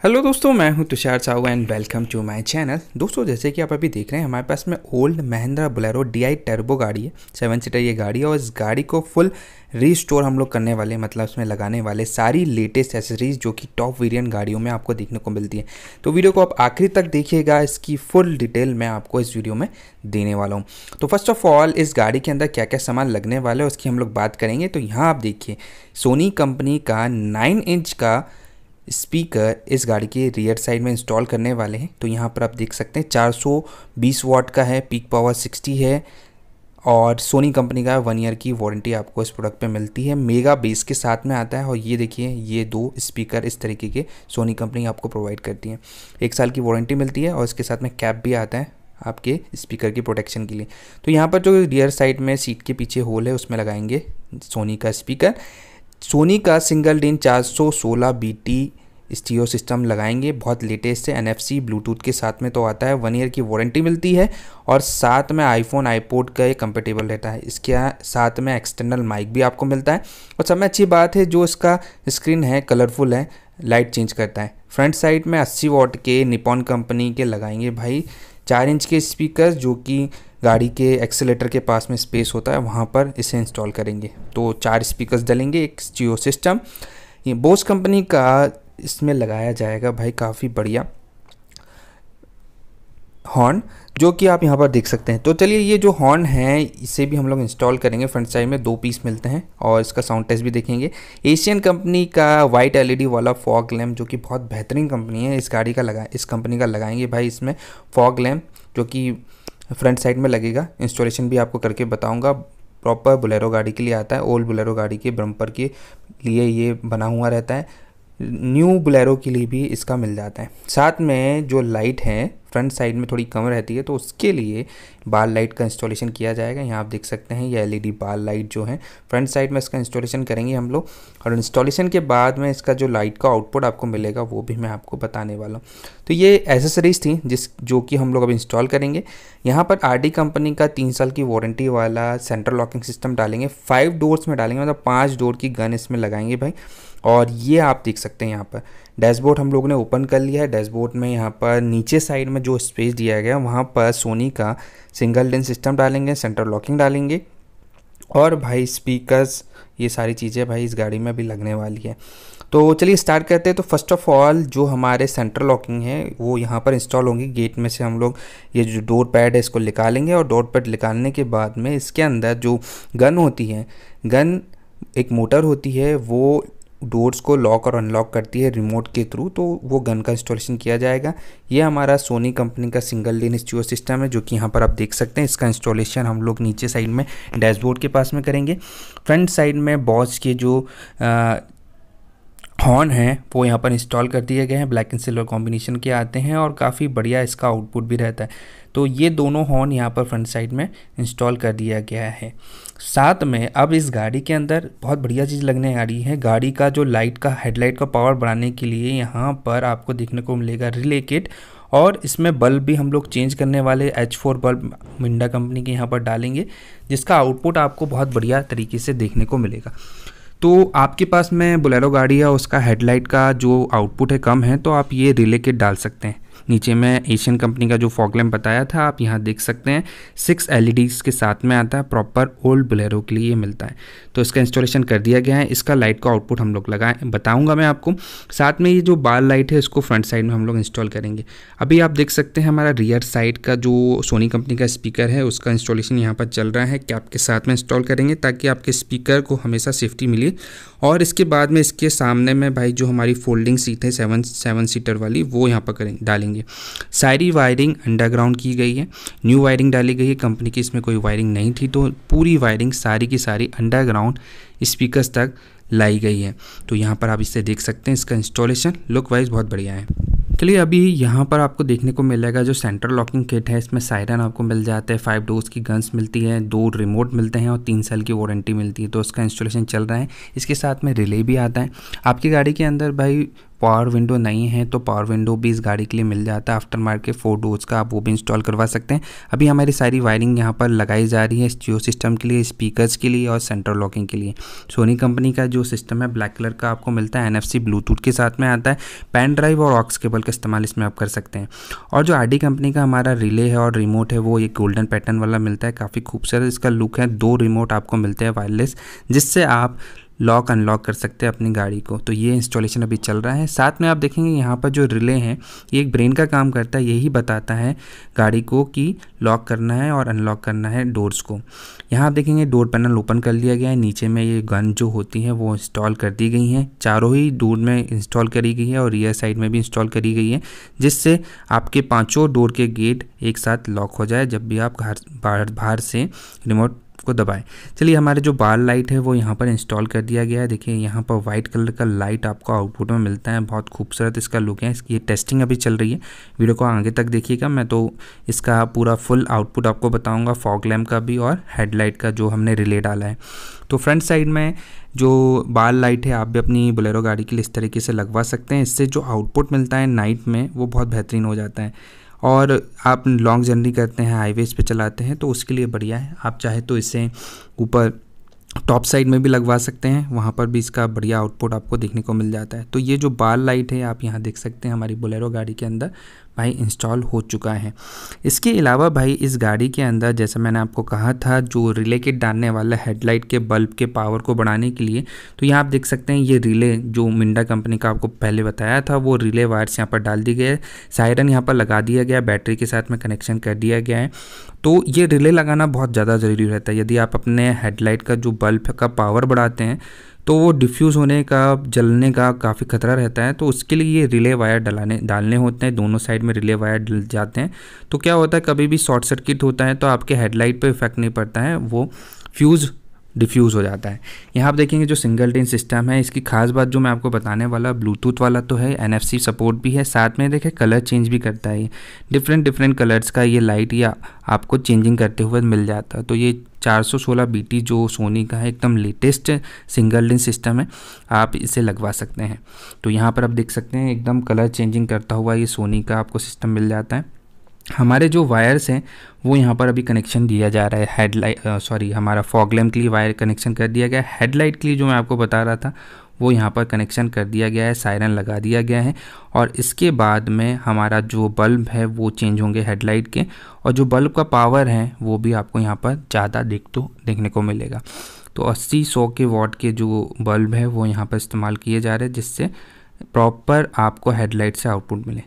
Hello दोस्तों, मैं हूँ Tushar Sahu and welcome to my channel दोस्तों, जैसे कि आप अभी देख रहे हैं, हमारे पास में old Mahindra Bolero D I turbo गाड़ी है सेवन सीटर ये गाड़ी है और इस गाड़ी को फुल रीस्टोर हम लोग करने वाले मतलब इसमें लगाने वाले सारी लेटेस्ट एसेसरीज जो कि टॉप वेरिएंट गाड़ियों में आपको देखने को मिलती है। तो वीडियो को आप आखिरी तक देखिएगा, इसकी फुल डिटेल मैं आपको इस वीडियो में देने वाला हूँ। तो फ़र्स्ट ऑफ़ ऑल इस गाड़ी के अंदर क्या क्या सामान लगने वाला है, उसकी हम लोग बात करेंगे। तो यहाँ आप देखिए सोनी कंपनी का नाइन इंच का स्पीकर इस गाड़ी के रियर साइड में इंस्टॉल करने वाले हैं। तो यहाँ पर आप देख सकते हैं 420 वाट का है पीक पावर 60 है और सोनी कंपनी का वन ईयर की वारंटी आपको इस प्रोडक्ट पे मिलती है। मेगा बेस के साथ में आता है और ये देखिए, ये दो स्पीकर इस तरीके के सोनी कंपनी आपको प्रोवाइड करती है। एक साल की वारंटी मिलती है और इसके साथ में कैप भी आता है आपके स्पीकर की प्रोटेक्शन के लिए। तो यहाँ पर जो रियर साइड में सीट के पीछे होल है, उसमें लगाएँगे सोनी का स्पीकर सोनी का single DIN 416 BT stereo system लगाएँगे। बहुत लेटेस्ट है। एनएफसी ब्लूटूथ के साथ में तो आता है। वन ईयर की वारंटी मिलती है और साथ में आईफोन आईपोड का ये कंपेटेबल रहता है। इसके साथ में एक्सटर्नल माइक भी आपको मिलता है। और सब में अच्छी बात है, जो इसका स्क्रीन है कलरफुल है लाइट चेंज करता है। फ्रंट साइड में 80 वॉट के निपॉन कंपनी के लगाएँगे भाई। चार इंच के स्पीकर जो कि गाड़ी के एक्सेलेटर के पास में स्पेस होता है, वहाँ पर इसे इंस्टॉल करेंगे। तो चार स्पीकर्स डलेंगे एक जियो सिस्टम। ये बोस कंपनी का इसमें लगाया जाएगा भाई काफ़ी बढ़िया हॉर्न, जो कि आप यहाँ पर देख सकते हैं। तो चलिए, ये जो हॉर्न है, इसे भी हम लोग इंस्टॉल करेंगे। फ्रंट साइड में दो पीस मिलते हैं और इसका साउंड टेस्ट भी देखेंगे। एशियन कंपनी का वाइट एलईडी वाला फॉग लैम्प जो कि बहुत बेहतरीन कंपनी है, इस गाड़ी का लगा, इस कंपनी का लगाएँगे भाई इसमें फॉग लैम्प जो कि फ्रंट साइड में लगेगा। इंस्टॉलेशन भी आपको करके बताऊँगा। प्रॉपर बुलेरो गाड़ी के लिए आता है। ओल्ड बुलेरो गाड़ी के, ब्रम्पर के लिए ये बना हुआ रहता है। न्यू बुलेरो के लिए भी इसका मिल जाता है। साथ में जो लाइट है, फ्रंट साइड में थोड़ी कम रहती है तो उसके लिए बाल लाइट का इंस्टॉलेशन किया जाएगा। यहाँ आप देख सकते हैं, ये एलईडी बाल लाइट जो है, फ्रंट साइड में इसका इंस्टॉलेशन करेंगे हम लोग। और इंस्टॉलेशन के बाद में इसका जो लाइट का आउटपुट आपको मिलेगा, वो भी मैं आपको बताने वाला हूँ। तो ये एसेसरीज थी, जिस, जो कि हम लोग अब इंस्टॉल करेंगे। यहाँ पर आरडी कंपनी का तीन साल की वारंटी वाला सेंट्रल लॉकिंग सिस्टम डालेंगे। फाइव डोर्स में डालेंगे मतलब पाँच डोर की गन इसमें लगाएँगे भाई। और ये आप देख सकते हैं यहाँ पर। डैशबोर्ड हम लोगों ने ओपन कर लिया है। डैशबोर्ड में यहाँ पर नीचे साइड में जो स्पेस दिया गया, वहाँ पर सोनी का सिंगल लेंस सिस्टम डालेंगे सेंटर लॉकिंग डालेंगे। और भाई स्पीकर्स ये सारी चीज़ें भाई इस गाड़ी में भी लगने वाली है। तो चलिए स्टार्ट करते हैं। तो फ़र्स्ट ऑफ़ ऑल जो हमारे सेंटर लॉकिंग है, वो यहाँ पर इंस्टॉल होंगी। गेट में से हम लोग ये जो डोर पैड है, इसको निकालेंगे और डोर पैड निकालने के बाद में इसके अंदर जो गन होती है गन एक मोटर होती है, वो डोर्स को लॉक और अनलॉक करती है रिमोट के थ्रू तो वो गन का इंस्टॉलेशन किया जाएगा। ये हमारा सोनी कंपनी का सिंगल लेन स्टूडियो सिस्टम है जो कि यहाँ पर आप देख सकते हैं। इसका इंस्टॉलेशन हम लोग नीचे साइड में डैशबोर्ड के पास में करेंगे। फ्रंट साइड में बॉस के जो आ, हॉर्न है वो यहाँ पर इंस्टॉल कर दिए गए हैं। ब्लैक एंड सिल्वर कॉम्बिनेशन के आते हैं और काफ़ी बढ़िया इसका आउटपुट भी रहता है। तो ये दोनों हॉर्न यहाँ पर फ्रंट साइड में इंस्टॉल कर दिया गया है। साथ में अब इस गाड़ी के अंदर बहुत बढ़िया चीज़ लगने आ रही है। गाड़ी का जो लाइट का हेडलाइट का पावर बढ़ाने के लिए यहाँ पर आपको देखने को मिलेगा रिले किट और इसमें बल्ब भी हम लोग चेंज करने वाले H four bulb Minda company के यहाँ पर डालेंगे, जिसका आउटपुट आपको बहुत बढ़िया तरीके से देखने को मिलेगा। तो आपके पास में बुलेरो गाड़ी है, उसका हेडलाइट का जो आउटपुट है कम है तो आप ये रिले किट डाल सकते हैं। नीचे में एशियन कंपनी का जो फॉग लैम्प बताया था, आप यहाँ देख सकते हैं। सिक्स एल के साथ में आता है प्रॉपर ओल्ड बुलेरो के लिए मिलता है। तो इसका इंस्टॉलेशन कर दिया गया है। इसका लाइट का आउटपुट हम लोग लगाए, बताऊँगा मैं आपको। साथ में ये जो बाल लाइट है, इसको फ्रंट साइड में हम लोग इंस्टॉल करेंगे। अभी आप देख सकते हैं हमारा रियर साइड का जो सोनी कंपनी का स्पीकर है, उसका इंस्टॉलेशन यहाँ पर चल रहा है कैप के साथ में इंस्टॉल करेंगे ताकि आपके स्पीकर को हमेशा सेफ्टी मिले। और इसके बाद में इसके सामने में भाई जो हमारी फोल्डिंग सीट है सेवन सेवन सीटर वाली, वो यहाँ पर करेंगे, डालेंगे। सारी वायरिंग अंडरग्राउंड की गई है। न्यू वायरिंग डाली गई है। कंपनी की इसमें कोई वायरिंग नहीं थी। तो पूरी वायरिंग सारी की सारी अंडरग्राउंड स्पीकर्स तक लाई गई है। तो यहाँ पर आप इसे देख सकते हैं। इसका इंस्टॉलेशन लुक वाइज बहुत बढ़िया है। चलिए, अभी यहाँ पर आपको देखने को मिलेगा जो सेंट्रल लॉकिंग किट है। इसमें सायरन आपको मिल जाता है। फाइव डोर्स की गन्स मिलती है। दो रिमोट मिलते हैं और तीन साल की वारंटी मिलती है। तो उसका इंस्टॉलेशन चल रहा है। इसके साथ में रिले भी आता है। आपकी गाड़ी के अंदर भाई पावर विंडो नहीं है तो पावर विंडो भी इस गाड़ी के लिए मिल जाता है। आफ्टर मार्केट फोर डोर्स का आप वो भी इंस्टॉल करवा सकते हैं। अभी हमारी सारी वायरिंग यहाँ पर लगाई जा रही है जियो सिस्टम के लिए स्पीकर्स के लिए और सेंट्रल लॉकिंग के लिए। सोनी कंपनी का जो सिस्टम है ब्लैक कलर का आपको मिलता है। एनएफसी ब्लूटूथ के साथ में आता है। पेन ड्राइव और ऑक्स केबल का इस्तेमाल इसमें आप कर सकते हैं। और जो आर कंपनी का हमारा रिले है और रिमोट है, वो एक गोल्डन पैटर्न वाला मिलता है। काफ़ी खूबसूरत इसका लुक है। दो रिमोट आपको मिलते हैं वायरलेस जिससे आप लॉक, अनलॉक कर सकते हैं अपनी गाड़ी को। तो ये इंस्टॉलेशन अभी चल रहा है। साथ में आप देखेंगे यहाँ पर जो रिले हैं, ये एक ब्रेन का काम करता है, यही बताता है गाड़ी को कि लॉक करना है और अनलॉक करना है डोर्स को। यहाँ आप देखेंगे डोर पैनल ओपन कर लिया गया है। नीचे में ये गन जो होती है, वो इंस्टॉल कर दी गई हैं। चारों ही डोर में इंस्टॉल करी गई है और रियर साइड में भी इंस्टॉल करी गई है, जिससे आपके पाँचों डोर के गेट एक साथ लॉक हो जाए। जब भी आप घर, बाहर बाहर से रिमोट को दबाएँ। चलिए, हमारे जो बार लाइट है, वो यहाँ पर इंस्टॉल कर दिया गया है। देखिए, यहाँ पर वाइट कलर का लाइट आपको आउटपुट में मिलता है। बहुत खूबसूरत इसका लुक है। इसकी टेस्टिंग अभी चल रही है। वीडियो को आगे तक देखिएगा। मैं तो इसका पूरा फुल आउटपुट आपको बताऊँगा। फॉग लैम्प का भी और हेडलाइट का जो हमने रिले डाला है। तो फ्रंट साइड में जो बाल लाइट है, आप भी अपनी बोलेरो गाड़ी के लिए इस तरीके से लगवा सकते हैं। इससे जो आउटपुट मिलता है नाइट में, वो बहुत बेहतरीन हो जाता है। और आप लॉन्ग जर्नी करते हैं हाईवेज़ पे चलाते हैं तो उसके लिए बढ़िया है। आप चाहे तो इसे ऊपर टॉप साइड में भी लगवा सकते हैं, वहाँ पर भी इसका बढ़िया आउटपुट आपको देखने को मिल जाता है। तो ये जो बाल लाइट है, आप यहाँ देख सकते हैं हमारी बोलेरो गाड़ी के अंदर। भाई इंस्टॉल हो चुका है। इसके अलावा भाई इस गाड़ी के अंदर, जैसे मैंने आपको कहा था, जो रिले किट डालने वाला हेडलाइट के बल्ब के पावर को बढ़ाने के लिए तो यहाँ आप देख सकते हैं ये रिले जो मिंडा कंपनी का आपको पहले बताया था, वो रिले वायर्स यहाँ पर डाल दी गए सायरन यहाँ पर लगा दिया गया बैटरी के साथ में कनेक्शन कर दिया गया है। तो ये रिले लगाना बहुत ज़्यादा ज़रूरी रहता है। यदि आप अपने हेडलाइट का जो बल्ब का पावर बढ़ाते हैं तो वो डिफ्यूज़ होने का, जलने का काफ़ी खतरा रहता है तो उसके लिए ये रिले वायर डलाने, डालने होते हैं, दोनों साइड में रिले वायर डल जाते हैं। तो क्या होता है, कभी भी शॉर्ट सर्किट होता है तो आपके हेडलाइट पर इफ़ेक्ट नहीं पड़ता है, वो फ्यूज़ डिफ्यूज़ हो जाता है। यहाँ आप देखेंगे जो सिंगल टेन सिस्टम है, इसकी खास बात जो मैं आपको बताने वाला ब्लूटूथ वाला तो है एनएफसी सपोर्ट भी है, साथ में देखें कलर चेंज भी करता है डिफरेंट डिफरेंट कलर्स का ये लाइट या आपको चेंजिंग करते हुए मिल जाता है तो ये 416 बीटी जो सोनी का है, एकदम लेटेस्ट सिंगल लेंस सिस्टम है, आप इसे लगवा सकते हैं। तो यहाँ पर आप देख सकते हैं, एकदम कलर चेंजिंग करता हुआ ये सोनी का आपको सिस्टम मिल जाता है। हमारे जो वायर्स हैं, वो यहाँ पर अभी कनेक्शन दिया जा रहा है हेडलाइट सॉरी, हमारा फॉग लैम्प के लिए वायर कनेक्शन कर दिया गया। हेडलाइट के लिए जो मैं आपको बता रहा था वो यहाँ पर कनेक्शन कर दिया गया है सायरन लगा दिया गया है और इसके बाद में हमारा जो बल्ब है, वो चेंज होंगे हेडलाइट के और जो बल्ब का पावर है, वो भी आपको यहाँ पर ज़्यादा देख तो देखने को मिलेगा। तो 80 सौ के वॉट के जो बल्ब है, वो यहाँ पर इस्तेमाल किए जा रहे हैं, जिससे प्रॉपर आपको हेडलाइट से आउटपुट मिले।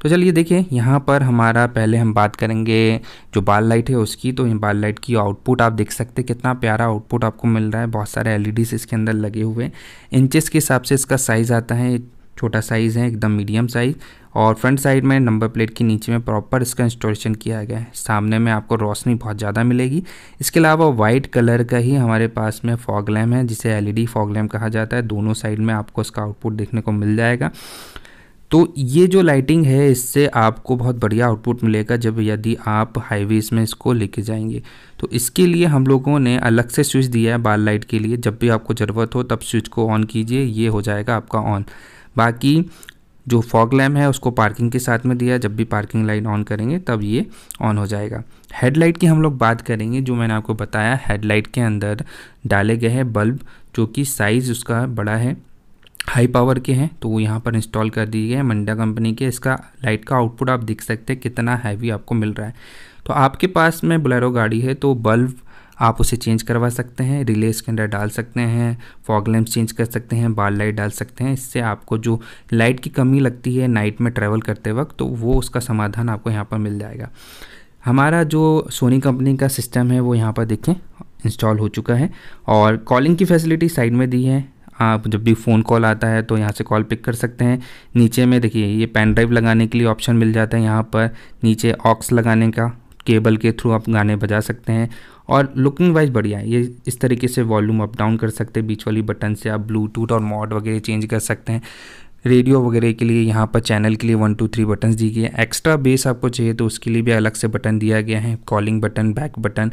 तो चलिए देखिए, यहाँ पर हमारा पहले हम बात करेंगे जो बाल लाइट है उसकी। तो बाल लाइट की आउटपुट आप देख सकते हैं, कितना प्यारा आउटपुट आपको मिल रहा है। बहुत सारे एल इसके अंदर लगे हुए हैं। इंचेस के हिसाब से इसका साइज़ आता है, छोटा साइज़ है, एकदम मीडियम साइज़। और फ्रंट साइड में नंबर प्लेट के नीचे में प्रॉपर इसका इंस्टॉलेशन किया गया है। सामने में आपको रोशनी बहुत ज़्यादा मिलेगी। इसके अलावा वाइट कलर का ही हमारे पास में फॉग है, जिसे एलईडी फॉग लैम्प कहा जाता है। दोनों साइड में आपको इसका आउटपुट देखने को मिल जाएगा। तो ये जो लाइटिंग है, इससे आपको बहुत बढ़िया आउटपुट मिलेगा जब यदि आप हाईवेज़ में इसको लेके जाएँगे। तो इसके लिए हम लोगों ने अलग से स्विच दिया है बाल लाइट के लिए। जब भी आपको ज़रूरत हो, तब स्विच को ऑन कीजिए, ये हो जाएगा आपका ऑन बाकी जो फॉग लैम्प है, उसको पार्किंग के साथ में दिया जब भी पार्किंग लाइट ऑन करेंगे, तब ये ऑन हो जाएगा। हेडलाइट की हम लोग बात करेंगे, जो मैंने आपको बताया हेडलाइट के अंदर डाले गए हैं बल्ब जो कि साइज़ उसका बड़ा है। हाई पावर के हैं तो वो यहाँ पर इंस्टॉल कर दिए गए मंडा कंपनी के। इसका लाइट का आउटपुट आप देख सकते हैं कितना हैवी आपको मिल रहा है। तो आपके पास में बोलेरो गाड़ी है तो बल्ब आप उसे चेंज करवा सकते हैं रिले के अंदर डाल सकते हैं फॉग चेंज कर सकते हैं बाल लाइट डाल सकते हैं। इससे आपको जो लाइट की कमी लगती है नाइट में ट्रैवल करते वक्त तो वो उसका समाधान आपको यहाँ पर मिल जाएगा। हमारा जो सोनी कंपनी का सिस्टम है, वो यहाँ पर देखें इंस्टॉल हो चुका है। और कॉलिंग की फैसिलिटी साइड में दी है आप जब भी फ़ोन कॉल आता है तो यहाँ से कॉल पिक कर सकते हैं। नीचे में देखिए, ये पेन ड्राइव लगाने के लिए ऑप्शन मिल जाता है यहाँ पर। नीचे ऑक्स लगाने का केबल के थ्रू आप गाने बजा सकते हैं। और लुकिंग वाइज बढ़िया है, ये इस तरीके से वॉल्यूम अप डाउन कर सकते हैं। बीच वाली बटन से आप ब्लूटूथ और मॉड वगैरह चेंज कर सकते हैं। रेडियो वगैरह के लिए यहाँ पर चैनल के लिए वन टू थ्री बटन दी गए एक्स्ट्रा बेस आपको चाहिए तो उसके लिए भी अलग से बटन दिया गया है। कॉलिंग बटन बैक बटन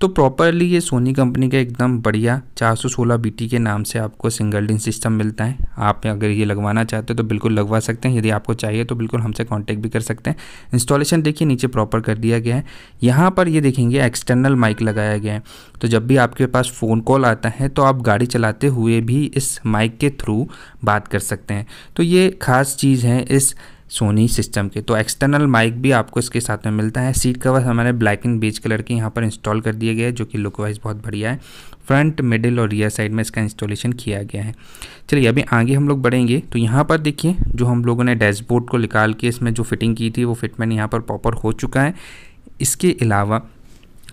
तो प्रॉपरली ये सोनी कंपनी का एकदम बढ़िया 416 बीटी के नाम से आपको सिंगल डिन सिस्टम मिलता है। आप अगर ये लगवाना चाहते हो तो बिल्कुल लगवा सकते हैं। यदि आपको चाहिए तो बिल्कुल हमसे कॉन्टैक्ट भी कर सकते हैं। इंस्टॉलेशन देखिए नीचे प्रॉपर कर दिया गया है। यहाँ पर ये देखेंगे एक्सटर्नल माइक लगाया गया है। तो जब भी आपके पास फ़ोन कॉल आता है तो आप गाड़ी चलाते हुए भी इस माइक के थ्रू बात कर सकते हैं। तो ये खास चीज़ है इस सोनी सिस्टम के। तो एक्सटर्नल माइक भी आपको इसके साथ में मिलता है। सीट कवर हमारे ब्लैक एंड बीच कलर के यहाँ पर इंस्टॉल कर दिए गए हैं, जो कि लुक वाइज बहुत बढ़िया है। फ्रंट मिडिल और रियर साइड में इसका इंस्टॉलेशन किया गया है। चलिए, अभी आगे हम लोग बढ़ेंगे। तो यहाँ पर देखिए, जो हम लोगों ने डैशबोर्ड को निकाल के इसमें जो फिटिंग की थी, वो फिटमेंट यहाँ पर प्रॉपर हो चुका है। इसके अलावा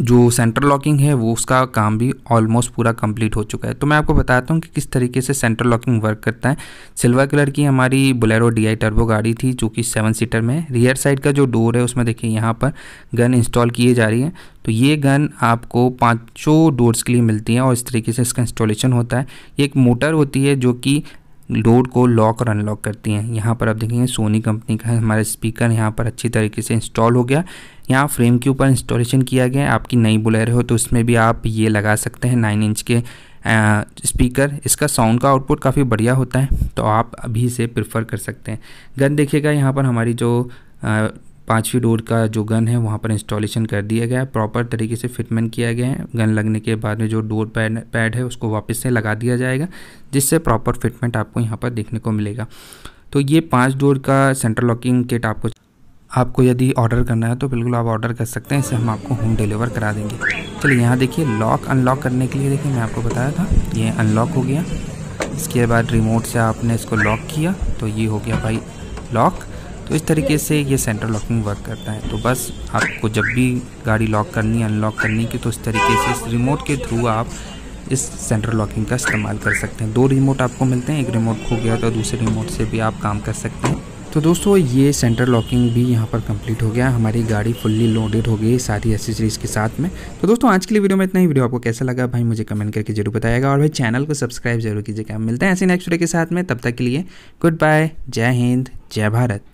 जो सेंटर लॉकिंग है, वो उसका काम भी ऑलमोस्ट पूरा कंप्लीट हो चुका है। तो मैं आपको बताता हूँ कि किस तरीके से सेंटर लॉकिंग वर्क करता है। सिल्वर कलर की हमारी बुलेरो डी आई टर्बो गाड़ी थी, जो कि सेवन सीटर में है। रियर साइड का जो डोर है, उसमें देखिए यहाँ पर गन इंस्टॉल किए जा रही है। तो ये गन आपको पाँचों डोर्स के लिए मिलती हैं और इस तरीके से इसका इंस्टॉलेशन होता है। ये एक मोटर होती है, जो कि डोर को लॉक और अनलॉक करती हैं। यहाँ पर आप देखेंगे सोनी कंपनी का हमारा स्पीकर यहाँ पर अच्छी तरीके से इंस्टॉल हो गया। यहाँ फ्रेम के ऊपर इंस्टॉलेशन किया गया है, आपकी नई बुलेर हो तो उसमें भी आप ये लगा सकते हैं नाइन इंच के स्पीकर। इसका साउंड का आउटपुट काफ़ी बढ़िया होता है तो आप अभी से प्रेफर कर सकते हैं। गन देखिएगा, यहाँ पर हमारी जो पाँचवीं डोर का जो गन है, वहाँ पर इंस्टॉलेशन कर दिया गया है। प्रॉपर तरीके से फिटमेंट किया गया है। गन लगने के बाद में जो डोर पैड पैड है, उसको वापस से लगा दिया जाएगा, जिससे प्रॉपर फिटमेंट आपको यहाँ पर देखने को मिलेगा। तो ये पाँच डोर का सेंटर लॉकिंग किट आपको आपको यदि ऑर्डर करना है तो बिल्कुल आप ऑर्डर कर सकते हैं। इसे हम आपको होम डिलीवर करा देंगे। चलिए यहाँ देखिए लॉक अनलॉक करने के लिए देखिए, मैं आपको बताया था, ये अनलॉक हो गया। इसके बाद रिमोट से आपने इसको लॉक किया तो ये हो गया भाई लॉक तो इस तरीके से ये सेंटर लॉकिंग वर्क करता है। तो बस आपको जब भी गाड़ी लॉक करनी अनलॉक करनी की तो इस तरीके से इस रिमोट के थ्रू आप इस सेंटर लॉकिंग का इस्तेमाल कर सकते हैं। दो रिमोट आपको मिलते हैं, एक रिमोट खो गया तो दूसरे रिमोट से भी आप काम कर सकते हैं। तो दोस्तों, ये सेंटर लॉकिंग भी यहाँ पर कंप्लीट हो गया। हमारी गाड़ी फुल्ली लोडेड हो गई सारी एसेसरीज के साथ में। तो दोस्तों, आज के लिए वीडियो में इतना ही। वीडियो आपको कैसा लगा भाई, मुझे कमेंट करके ज़रूर बताएगा और भाई चैनल को सब्सक्राइब ज़रूर कीजिएगा। मिलते हैं ऐसे नेक्स्ट वीडियो के साथ में। तब तक के लिए गुड बाय जय हिंद, जय भारत।